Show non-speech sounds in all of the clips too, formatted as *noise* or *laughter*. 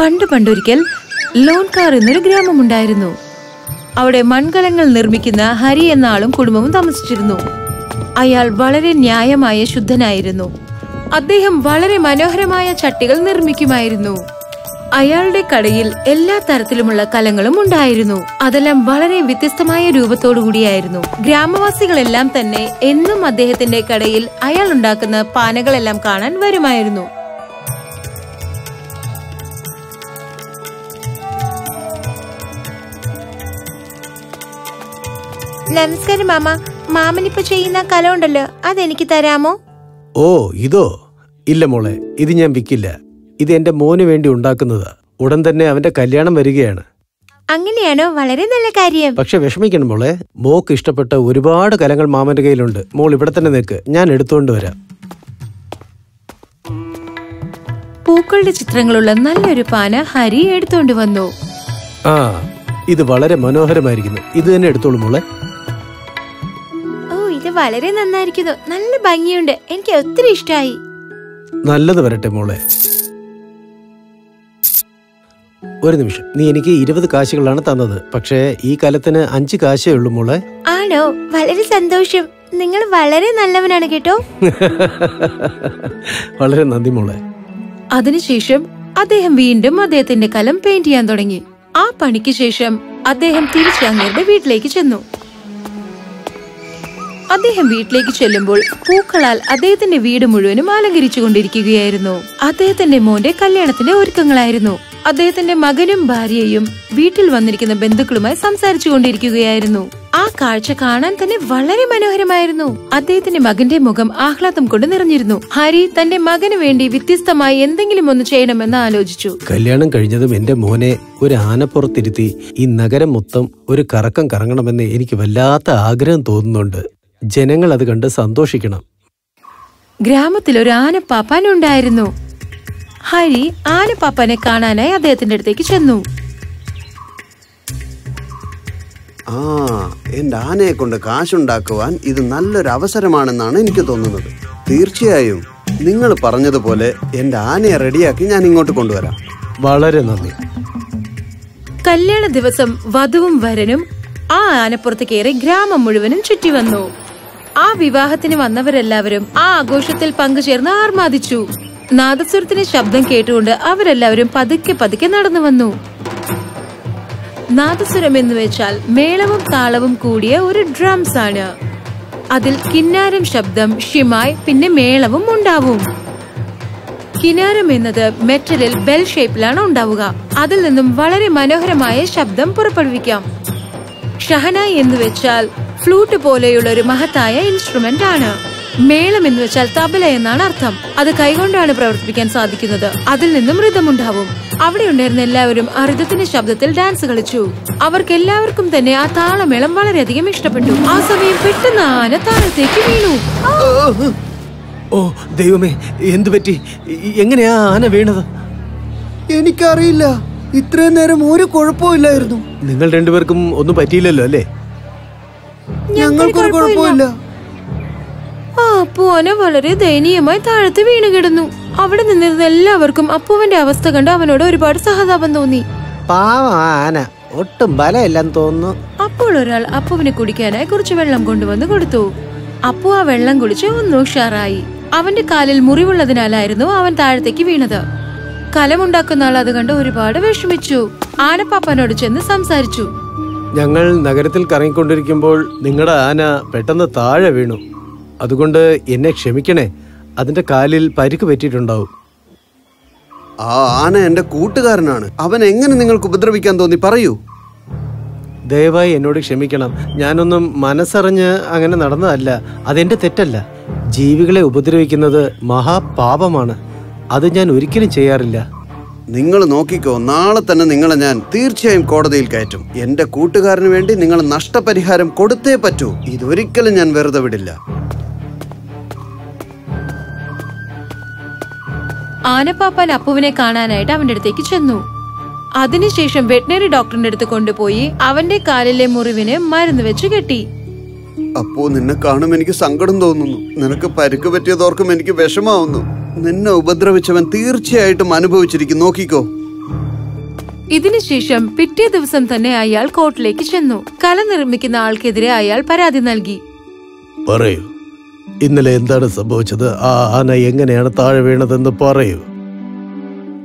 പണ്ട് പണ്ടൊരിക്കൽ ലോൺകാർ എന്നൊരു ഗ്രാമമുണ്ടായിരുന്നു. അവിടെ മൺകലങ്ങൾ നിർമ്മിക്കുന്ന ഹരി എന്ന ആളും കുടുംബവും താമസിച്ചിരുന്നു. അയാൾ വളരെ ന്യായമായ ശുദ്ധനായിരുന്നു. അദ്ദേഹം വളരെ മനോഹരമായ ചട്ടികൾ നിർമ്മിക്കുമായിരുന്നു. അയാളുടെ കടയിൽ എല്ലാ തരത്തിലുമുള്ള കലങ്ങളും ഉണ്ടായിരുന്നു. അതെല്ലാം വളരെ വ്യത്യസ്തമായ രൂപത്തോടു കൂടിയായിരുന്നു. ഗ്രാമവാസികളെല്ലാം തന്നെ എന്നും അദ്ദേഹത്തിന്റെ കടയിൽ അയാൾ ഉണ്ടാക്കുന്ന പാനകളെല്ലാം കാണാൻ വരുമായിരുന്നു. നമസ്കാരം മാമ. മാമനിപ്പോ ചെയ്യുന്ന കല ഉണ്ടല്ലോ അതെനിക്ക് തരാമോ? ഓ ഇതോ? ഇല്ല മോളെ ഇത് ഞാൻ വിക്കില്ല. ഇത് എന്റെ മോന് വേണ്ടി ഉണ്ടാക്കുന്നതാ. ഉടൻ തന്നെ അവന്റെ കല്യാണം വരികയാണ്. അങ്ങനെയാണോ? വളരെ നല്ല കാര്യം. പക്ഷെ വിഷമിക്കണം മോളെ. മോക്ക് ഇഷ്ടപ്പെട്ട ഒരുപാട് കലങ്ങൾ മാമന്റെ കയ്യിലുണ്ട്. മോൾ ഇവിടെ തന്നെ നിൽക്ക്. ഞാൻ എടുത്തുകൊണ്ട് വരാം. പൂക്കളുടെ ചിത്രങ്ങളുള്ള നല്ലൊരു പാന ഹരി എടുത്തോണ്ട് വന്നു. ആ ഇത് വളരെ മനോഹരമായിരിക്കുന്നു. ഇത് തന്നെ എടുത്തോളൂ മോളെ. ഇത് വളരെ നന്നായിരിക്കുന്നു. നല്ല ഭംഗിയുണ്ട്. എനിക്ക് ഒത്തിരി ഇഷ്ടമായി നല്ലത് വരട്ടെ മോളെ. ഒരു നിമിഷം. നീ എനിക്ക് ഇരുപത് കാശുകളാണ് തന്നത്. പക്ഷേ ഈ കാലത്തിന് അഞ്ച് കാശേ ഉള്ളൂ മോളെ. ആണോ? വളരെ സന്തോഷം. നിങ്ങൾ വളരെ നല്ലവനാണ് കേട്ടോ. *laughs* വളരെ നന്ദി മോളെ. അതിനുശേഷം അദ്ദേഹം വീണ്ടും അദ്ദേഹത്തിന്റെ കലം പെയിന്റ് ചെയ്യാൻ തുടങ്ങി. ആ പണിക്ക് ശേഷം അദ്ദേഹം തിരിച്ചു അങ്ങേരുടെ വീട്ടിലേക്ക് ചെന്നു. അദ്ദേഹം വീട്ടിലേക്ക് ചെല്ലുമ്പോൾ പൂക്കളാൽ അദ്ദേഹത്തിന്റെ വീട് മുഴുവനും അലങ്കരിച്ചു കൊണ്ടിരിക്കുകയായിരുന്നു അദ്ദേഹത്തിന്റെ മോന്റെ കല്യാണത്തിന്റെ ഒരുക്കങ്ങളായിരുന്നു. അദ്ദേഹത്തിന്റെ മകനും ഭാര്യയും വീട്ടിൽ വന്നിരിക്കുന്ന ബന്ധുക്കളുമായി സംസാരിച്ചു കൊണ്ടിരിക്കുകയായിരുന്നു ആ കാഴ്ച കാണാൻ തന്നെ വളരെ മനോഹരമായിരുന്നു. അദ്ദേഹത്തിന്റെ മകന്റെ മുഖം ആഹ്ലാദം കൊണ്ട് നിറഞ്ഞിരുന്നു. ഹരി തന്റെ മകന് വേണ്ടി വ്യത്യസ്തമായി എന്തെങ്കിലും ഒന്ന് ചെയ്യണമെന്ന് ആലോചിച്ചു. കല്യാണം കഴിഞ്ഞതും എന്റെ മോനെ ഒരു ആനപ്പുറത്തിരുത്തി ഈ നഗരം മൊത്തം ഒരു കറക്കം കറങ്ങണമെന്ന് എനിക്ക് വല്ലാത്ത ആഗ്രഹം തോന്നുന്നുണ്ട്. ജനങ്ങൾ അത് കണ്ട് സന്തോഷിക്കണം. ഗ്രാമത്തിൽ ഒരു ആനപ്പാപ്പാൻ ഉണ്ടായിരുന്നു. ഹരി ആനപ്പാപ്പാനെ കാണാനായി അദ്ദേഹത്തിന്റെ അടുത്തേക്ക് ചെന്നു. ആ എന്റെ ആനയെ കൊണ്ട് കാശുണ്ടാക്കുവാൻ ഇത് നല്ലൊരു അവസരമാണെന്നാണ് എനിക്ക് തോന്നുന്നത്. തീർച്ചയായും നിങ്ങൾ പറഞ്ഞതുപോലെ എന്റെ ആനയെ റെഡിയാക്കി ഞാൻ ഇങ്ങോട്ട് കൊണ്ടുവരാം. വളരെ നന്ദി. കല്യാണ ദിവസം വധുവും വരനും ആ ആനപ്പുറത്ത് കയറി ഗ്രാമം മുഴുവനും ചുറ്റി വന്നു ആ വിവാഹത്തിന് വന്നവരെല്ലാവരും ആ ആഘോഷത്തിൽ പങ്കുചേർന്ന് ആർമാദിച്ചു. നാദസ്വരത്തിന്റെ ശബ്ദം കേട്ടുകൊണ്ട് അവരെല്ലാവരും പതുക്കെ പതുക്കെ നടന്നു വന്നു. നാദസ്വരം എന്ന് വെച്ചാൽ മേളവും താളവും കൂടിയ ഒരു ഡ്രംസ് ആണ്. അതിൽ കിന്നാരം ശബ്ദം ഷിമായ് പിന്നെ മേളവും ഉണ്ടാവും. കിനാരം എന്നത് മെറ്റലിൽ ബെൽ ഷേപ്പിലാണ് ഉണ്ടാവുക. അതിൽ നിന്നും വളരെ മനോഹരമായ ശബ്ദം പുറപ്പെടുവിക്കാം. ഷഹനായി എന്ന് വെച്ചാൽ ഫ്ലൂട്ട് പോലെയുള്ള ഒരു മഹത്തായ ഇൻസ്ട്രുമെന്റ് ആണ്. മേളം എന്ന് വെച്ചാൽ തബല എന്നാണ് അർത്ഥം. അത് കൈകൊണ്ടാണ് പ്രവർത്തിപ്പിക്കാൻ സാധിക്കുന്നത്. അതിൽ നിന്നും ഋതമുണ്ടാവും. അവിടെ ഉണ്ടായിരുന്ന എല്ലാവരും ആ ഋതത്തിന്റെ ശബ്ദത്തിൽ ഡാൻസ് കളിച്ചു. അവർക്ക് എല്ലാവർക്കും തന്നെ ആ താളമേളം വളരെയധികം ഇഷ്ടപ്പെട്ടു. ആ സമയം പെട്ടെന്ന് ആന താഴത്തേക്ക് വീണു. ഓ ദൈവമേ എന്തു പറ്റി? ഇ- എങ്ങനെയാ ആന വീണത്? എനിക്കറിയില്ല. ഇത്രയും നേരം ഒരു കുഴപ്പമില്ലായിരുന്നു നിങ്ങൾ രണ്ടുപേർക്കും ഒന്നും പറ്റിയില്ലല്ലോ അല്ലേ? ഞങ്ങൾക്കൊരു കുഴപ്പമില്ല. ആ അപ്പുവന വളരെ ദയനീയമായി താഴത്ത് വീണു കിടന്നു. അവിടെ നിന്നിരുന്ന എല്ലാവർക്കും അപ്പുവന്റെ അവസ്ഥ കണ്ട് അവനോട് ഒരുപാട് സഹതാപം തോന്നി. പാവം ആന. ഒട്ടും ബലമില്ലെന്ന് തോന്നുന്നു. അപ്പോൾ ഒരാൾ അപ്പുവിന് കുടിക്കാനായി കുറച്ച് വെള്ളം കൊണ്ടുവന്ന് കൊടുത്തു. അപ്പു ആ വെള്ളം കുടിച്ച് ഒന്ന് ഉഷാറായി. അവന്റെ കാലിൽ മുറിവുള്ളതിനാലായിരുന്നു അവൻ താഴത്തേക്ക് വീണത്. കലമുണ്ടാക്കുന്ന ആൾ അത് കണ്ട് ഒരുപാട് വിഷമിച്ചു. ആനപ്പാപ്പനോട് ചെന്ന് സംസാരിച്ചു. ഞങ്ങൾ നഗരത്തിൽ കറങ്ങിക്കൊണ്ടിരിക്കുമ്പോൾ നിങ്ങളുടെ ആന പെട്ടെന്ന് താഴെ വീണു. അതുകൊണ്ട് എന്നെ ക്ഷമിക്കണേ. അതിന്റെ കാലിൽ പരിക്ക് പറ്റിയിട്ടുണ്ടാവും. ആ ആന എന്റെ കൂട്ടുകാരനാണ്. അവൻ എങ്ങനെ നിങ്ങൾക്ക് ഉപദ്രവിക്കാൻ തോന്നി പറയൂ. ദയവായി എന്നോട് ക്ഷമിക്കണം. ഞാനൊന്നും മനസ്സറിഞ്ഞ് അങ്ങനെ നടന്നതല്ല. അതെന്റെ തെറ്റല്ല. ജീവികളെ ഉപദ്രവിക്കുന്നത് മഹാപാപമാണ്. അത് ഞാൻ ഒരിക്കലും ചെയ്യാറില്ല. നിങ്ങൾ നോക്കിക്കോ നാളെ തന്നെ നിങ്ങളെ ഞാൻ തീർച്ചയായും കോടതിയിൽ കയറ്റും. എന്റെ കൂട്ടുകാരന് വേണ്ടി നിങ്ങൾ നഷ്ടപരിഹാരം കൊടുത്തേ പറ്റൂ. ഇതൊരിക്കലും ഞാൻ വെറുതെ വിടില്ല. ആനപ്പാപ്പാൻ അപ്പുവിനെ കാണാനായിട്ട് അവന്റെ അടുത്തേക്ക് ചെന്നു. അതിനുശേഷം വെറ്റിനറി ഡോക്ടറിന്റെ അടുത്ത് കൊണ്ടുപോയി അവന്റെ കാലിലെ മുറിവിന് മരുന്ന് വെച്ച് കെട്ടി. അപ്പോ നിന്നെ കാണും എനിക്ക് സങ്കടം തോന്നുന്നു. നിനക്ക് പരിക്ക് പറ്റിയതോർക്കും എനിക്ക് വിഷമാവുന്നു നിന്നെ ഉപദ്രവിച്ചവൻ തീർച്ചയായിട്ടും അനുഭവിച്ചിരിക്കും. നോക്കിക്കോ. ഇതിനുശേഷം പിറ്റേ ദിവസം തന്നെ അയാൾ കോർട്ടിലേക്ക് ചെന്നു. കല നിർമ്മിക്കുന്ന ആൾക്കെതിരെ അയാൾ പരാതി നൽകി. പറയൂ. ഇന്നലെ എന്താണ് സംഭവിച്ചത്? ആ ആന എങ്ങനെയാണ് താഴെ വീണതെന്ന് പറയൂ.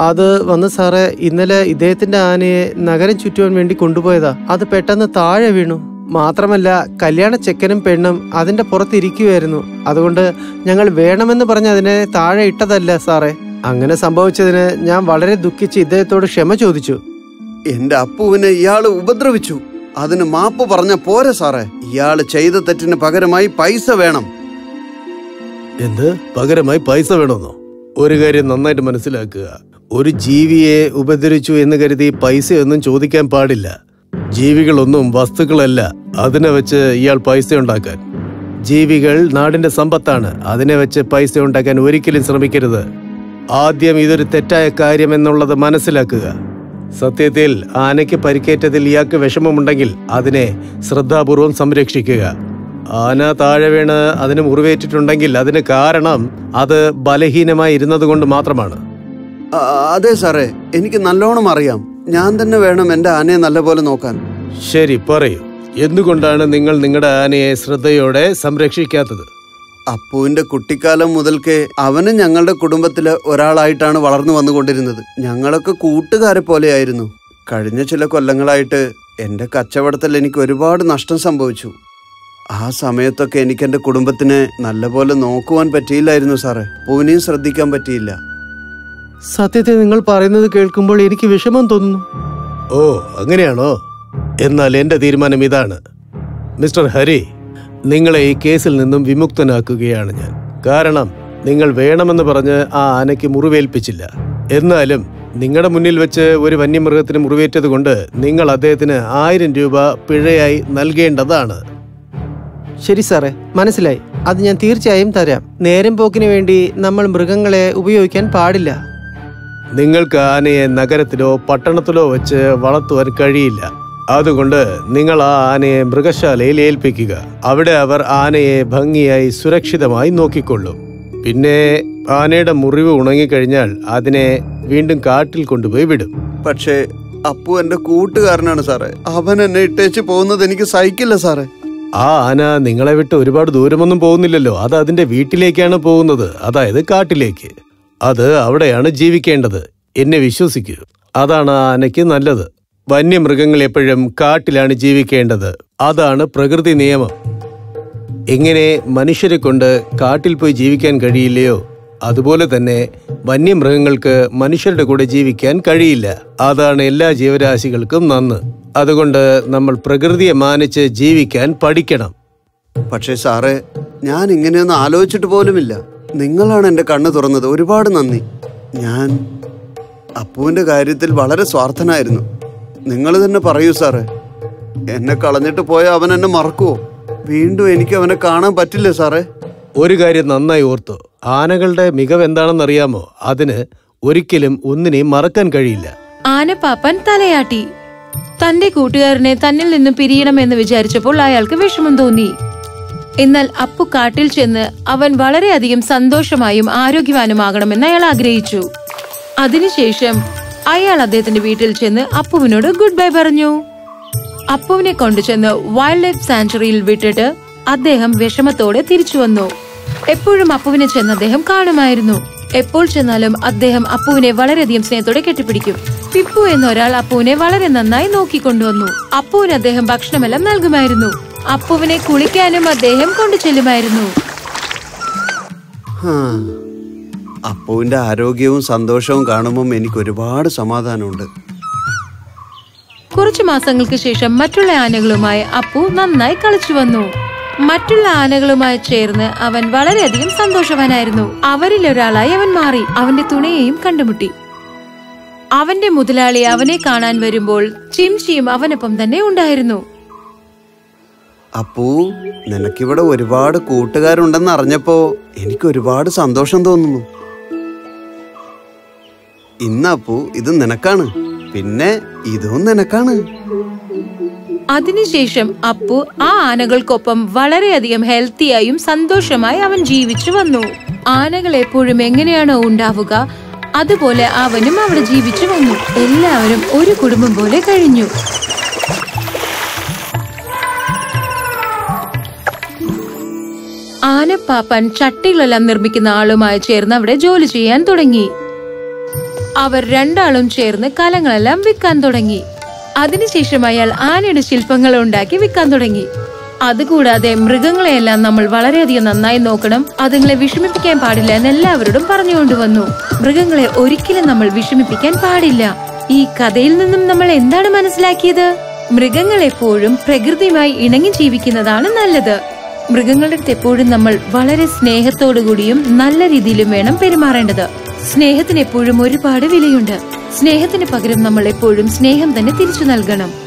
അത് വന്ന് സാറേ ഇന്നലെ ഇദ്ദേഹത്തിന്റെ ആനയെ നഗരം ചുറ്റുവാൻ വേണ്ടി കൊണ്ടുപോയതാ. അത് പെട്ടെന്ന് താഴെ വീണു. മാത്രമല്ല കല്യാണ ചെക്കനും പെണ്ണും അതിന്റെ പുറത്തിരിക്കുമായിരുന്നു അതുകൊണ്ട് ഞങ്ങൾ വേണമെന്ന് പറഞ്ഞ് അതിനെ താഴെ ഇട്ടതല്ല സാറേ. അങ്ങനെ സംഭവിച്ചതിന് ഞാൻ വളരെ ദുഃഖിച്ച് ഇദ്ദേഹത്തോട് ക്ഷമ ചോദിച്ചു. എന്റെ അപ്പുവിനെ ഇയാൾ ഉപദ്രവിച്ചു. അതിന് മാപ്പ് പറഞ്ഞ പോരെ സാറേ. ഇയാൾ ചെയ്ത തെറ്റിന് പകരമായി പൈസ വേണം. എന്ത്? പകരമായി പൈസ വേണമെന്നോ ഒരു കാര്യം നന്നായിട്ട് മനസ്സിലാക്കുക. ഒരു ജീവിയെ ഉപദ്രവിച്ചു എന്ന് കരുതി പൈസയൊന്നും ചോദിക്കാൻ പാടില്ല. ജീവികളൊന്നും വസ്തുക്കളല്ല. അതിനെ വെച്ച് ഇയാൾ പൈസ ഉണ്ടാക്കാൻ ജീവികൾ നാടിന്റെ സമ്പത്താണ്. അതിനെ വെച്ച് പൈസ ഉണ്ടാക്കാൻ ഒരിക്കലും ശ്രമിക്കരുത്. ആദ്യം ഇതൊരു തെറ്റായ കാര്യമെന്നുള്ളത് മനസ്സിലാക്കുക. സത്യത്തിൽ ആനയ്ക്ക് പരിക്കേറ്റതിൽ ഇയാൾക്ക് വിഷമമുണ്ടെങ്കിൽ അതിനെ ശ്രദ്ധാപൂർവം സംരക്ഷിക്കുക. ആന താഴെ വീണ് അതിന് മുറിവേറ്റിട്ടുണ്ടെങ്കിൽ അതിന് കാരണം അത് ബലഹീനമായി ഇരുന്നത് കൊണ്ട് മാത്രമാണ് അതെ സാറേ. എനിക്ക് നല്ലോണം അറിയാം. ഞാൻ തന്നെ വേണം എന്റെ ആനയെ നല്ലപോലെ നോക്കാൻ. ശരി പറയൂ. എന്തുകൊണ്ടാണ് നിങ്ങൾ നിങ്ങളുടെ ആനയെ ശ്രദ്ധയോടെ സംരക്ഷിക്കാത്തത്? അപ്പുവിന്റെ കുട്ടിക്കാലം മുതൽക്കേ അവന് ഞങ്ങളുടെ കുടുംബത്തിലെ ഒരാളായിട്ടാണ് വളർന്നു വന്നുകൊണ്ടിരുന്നത്. ഞങ്ങളൊക്കെ കൂട്ടുകാരെ പോലെയായിരുന്നു. കഴിഞ്ഞ ചില കൊല്ലങ്ങളായിട്ട് എന്റെ കച്ചവടത്തിൽ എനിക്ക് ഒരുപാട് നഷ്ടം സംഭവിച്ചു. ആ സമയത്തൊക്കെ എനിക്ക് എന്റെ കുടുംബത്തിനെ നല്ലപോലെ നോക്കുവാൻ പറ്റിയില്ലായിരുന്നു സാറേ. പൂനെയും ശ്രദ്ധിക്കാൻ പറ്റിയില്ല. സത്യത്തെ നിങ്ങൾ പറയുന്നത് കേൾക്കുമ്പോൾ എനിക്ക് വിഷമം തോന്നുന്നു. ഓ അങ്ങനെയാണോ? എന്നാൽ എന്റെ തീരുമാനം ഇതാണ്. മിസ്റ്റർ ഹരി നിങ്ങളെ ഈ കേസിൽ നിന്നും വിമുക്തനാക്കുകയാണ് ഞാൻ. കാരണം നിങ്ങൾ വേണമെന്ന് പറഞ്ഞ് ആ ആനയ്ക്ക് മുറിവേൽപ്പിച്ചില്ല. എന്നാലും നിങ്ങളുടെ മുന്നിൽ വെച്ച് ഒരു വന്യമൃഗത്തിന് മുറിവേറ്റത് കൊണ്ട് നിങ്ങൾ അദ്ദേഹത്തിന് ആയിരം രൂപ പിഴയായി നൽകേണ്ടതാണ്. ശരി സാറേ മനസ്സിലായി. അത് ഞാൻ തീർച്ചയായും തരാം. നേരം പോക്കിന് വേണ്ടി നമ്മൾ മൃഗങ്ങളെ ഉപയോഗിക്കാൻ പാടില്ല. നിങ്ങൾക്ക് ആനയെ നഗരത്തിലോ പട്ടണത്തിലോ വെച്ച് വളർത്തുവാൻ കഴിയില്ല. അതുകൊണ്ട് നിങ്ങൾ ആ ആനയെ മൃഗശാലയിൽ ഏൽപ്പിക്കുക. അവിടെ അവർ ആനയെ ഭംഗിയായി സുരക്ഷിതമായി നോക്കിക്കൊള്ളും. പിന്നെ ആനയുടെ മുറിവ് ഉണങ്ങിക്കഴിഞ്ഞാൽ അതിനെ വീണ്ടും കാട്ടിൽ കൊണ്ടുപോയി വിടും. പക്ഷേ അപ്പു എന്റെ കൂട്ടുകാരനാണ് സാറേ. അവൻ എന്നെ ഇട്ടേച്ച് പോകുന്നത് എനിക്ക് സഹിക്കില്ല സാറേ. ആ ആന നിങ്ങളെ വിട്ട് ഒരുപാട് ദൂരമൊന്നും പോകുന്നില്ലല്ലോ. അത് അതിന്റെ വീട്ടിലേക്കാണ് പോകുന്നത്. അതായത് കാട്ടിലേക്ക്. അത് അവിടെയാണ് ജീവിക്കേണ്ടത്. എന്നെ വിശ്വസിക്കൂ. അതാണ് ആനയ്ക്ക് നല്ലത്. വന്യമൃഗങ്ങൾ എപ്പോഴും കാട്ടിലാണ് ജീവിക്കേണ്ടത്. അതാണ് പ്രകൃതി നിയമം. എങ്ങനെ മനുഷ്യരെ കൊണ്ട് കാട്ടിൽ പോയി ജീവിക്കാൻ കഴിയില്ലയോ? അതുപോലെ തന്നെ വന്യമൃഗങ്ങൾക്ക് മനുഷ്യരുടെ കൂടെ ജീവിക്കാൻ കഴിയില്ല. അതാണ് എല്ലാ ജീവരാശികൾക്കും നന്ന്. അതുകൊണ്ട് നമ്മൾ പ്രകൃതിയെ മാനിച്ച് ജീവിക്കാൻ പഠിക്കണം. പക്ഷേ സാറേ ഞാൻ ഇങ്ങനെയൊന്നും ആലോചിച്ചിട്ട് പോലുമില്ല. നിങ്ങളാണ് എന്റെ കണ്ണ് തുറന്നത്. ഒരുപാട് നന്ദി. ഞാൻ അപ്പുവിന്റെ കാര്യത്തിൽ വളരെ സ്വാർത്ഥനായിരുന്നു. നിങ്ങൾ തന്നെ പറയൂ സാറേ. എന്നെ കളഞ്ഞിട്ട് പോയ അവൻ എന്നെ മറക്കുമോ വീണ്ടും എനിക്ക് അവനെ കാണാൻ പറ്റില്ല സാറേ? ഒരു കാര്യം നന്നായി ഓർത്തു. ആനകളുടെ മികവ് എന്താണെന്നറിയാമോ? അതിന് ഒരിക്കലും ഒന്നിനെയും മറക്കാൻ കഴിയില്ല. ആനപ്പാപ്പൻ തലയാട്ടി. തന്റെ കൂട്ടുകാരനെ തന്നിൽ നിന്ന് പിരിയണമെന്ന് വിചാരിച്ചപ്പോൾ അയാൾക്ക് വിഷമം തോന്നി. എന്നാൽ അപ്പു കാട്ടിൽ ചെന്ന് അവൻ വളരെയധികം സന്തോഷമായും ആരോഗ്യവാനുമാകണമെന്ന് അയാൾ ആഗ്രഹിച്ചു. അതിനുശേഷം അയാൾ അദ്ദേഹത്തിന്റെ വീട്ടിൽ ചെന്ന് അപ്പുവിനോട് ഗുഡ് ബൈ പറഞ്ഞു. അപ്പുവിനെ കൊണ്ടുചെന്ന് വൈൽഡ് ലൈഫ് സാഞ്ചുറിയിൽ വിട്ടിട്ട് അദ്ദേഹം വിഷമത്തോടെ തിരിച്ചു വന്നു. എപ്പോഴും അപ്പുവിനെ ചെന്ന് അദ്ദേഹം കാണുമായിരുന്നു. എപ്പോൾ ചെന്നാലും അദ്ദേഹം അപ്പുവിനെ വളരെയധികം സ്നേഹത്തോടെ കെട്ടിപ്പിടിക്കും. പിപ്പു എന്നൊരാൾ അപ്പുവിനെ വളരെ നന്നായി നോക്കിക്കൊണ്ടുവന്നു. അപ്പുവിന് അദ്ദേഹം ഭക്ഷണമെല്ലാം നൽകുമായിരുന്നു. അപ്പുവിനെ കുളിക്കാനും അദ്ദേഹം കൊണ്ടു ചെല്ലുമായിരുന്നു. അപ്പുവിന്റെ ആരോഗ്യവും സന്തോഷവും കാണുമ്പോൾ എനിക്ക് ഒരുപാട് സമാധാനമുണ്ട്. കുറച്ചു മാസങ്ങൾക്ക് ശേഷം മറ്റുള്ള ആനകളുമായി അപ്പു നന്നായി കളിച്ചു വന്നു. മറ്റുള്ള ആനകളുമായി ചേർന്ന് അവൻ വളരെയധികം സന്തോഷവാനായിരുന്നു. അവരിൽ ഒരാളായി അവൻ മാറി. അവന്റെ തുണയെയും കണ്ടുമുട്ടി. അവന്റെ മുതലാളി അവനെ കാണാൻ വരുമ്പോൾ ചിംചിയും അവനൊപ്പം തന്നെ ഉണ്ടായിരുന്നു. അപ്പു നിനക്കിവിടെ ഒരുപാട് കൂട്ടുകാരുണ്ടെന്ന് അറിഞ്ഞപ്പോ എനിക്ക് ഒരുപാട് സന്തോഷം തോന്നുന്നു. ഇന്ന് അപ്പു ഇത് നിനക്കാണ്. പിന്നെ ഇതും നിനക്കാണ്. അതിനുശേഷം അപ്പു ആ ആനകൾക്കൊപ്പം വളരെയധികം ഹെൽത്തിയായും സന്തോഷമായി അവൻ ജീവിച്ചു വന്നു. ആനകൾ എപ്പോഴും എങ്ങനെയാണോ ഉണ്ടാവുക അതുപോലെ അവനും അവിടെ ജീവിച്ചു വന്നു. എല്ലാവരും ഒരു കുടുംബം പോലെ കഴിഞ്ഞു. ആനപ്പാപ്പൻ ചട്ടികളെല്ലാം നിർമ്മിക്കുന്ന ആളുമായി ചേർന്ന് അവിടെ ജോലി ചെയ്യാൻ തുടങ്ങി. അവർ രണ്ടാളും ചേർന്ന് കലങ്ങളെല്ലാം വിൽക്കാൻ തുടങ്ങി. അതിനുശേഷം അയാൾ ആനയുടെ ശില്പങ്ങൾ ഉണ്ടാക്കി വിൽക്കാൻ തുടങ്ങി. അതുകൂടാതെ മൃഗങ്ങളെയെല്ലാം നമ്മൾ വളരെയധികം നന്നായി നോക്കണം അതുങ്ങളെ വിഷമിപ്പിക്കാൻ പാടില്ല എന്ന് എല്ലാവരോടും പറഞ്ഞുകൊണ്ടുവന്നു മൃഗങ്ങളെ ഒരിക്കലും നമ്മൾ വിഷമിപ്പിക്കാൻ പാടില്ല. ഈ കഥയിൽ നിന്നും നമ്മൾ എന്താണ് മനസ്സിലാക്കിയത്? മൃഗങ്ങൾ എപ്പോഴും പ്രകൃതിയുമായി ഇണങ്ങി ജീവിക്കുന്നതാണ് നല്ലത്. മൃഗങ്ങളുടെ അടുത്ത് എപ്പോഴും നമ്മൾ വളരെ സ്നേഹത്തോടു കൂടിയും നല്ല രീതിയിലും വേണം പെരുമാറേണ്ടത്. സ്നേഹത്തിന് എപ്പോഴും ഒരുപാട് വിലയുണ്ട്. സ്നേഹത്തിന് പകരം നമ്മൾ എപ്പോഴും സ്നേഹം തന്നെ തിരിച്ചു നൽകണം.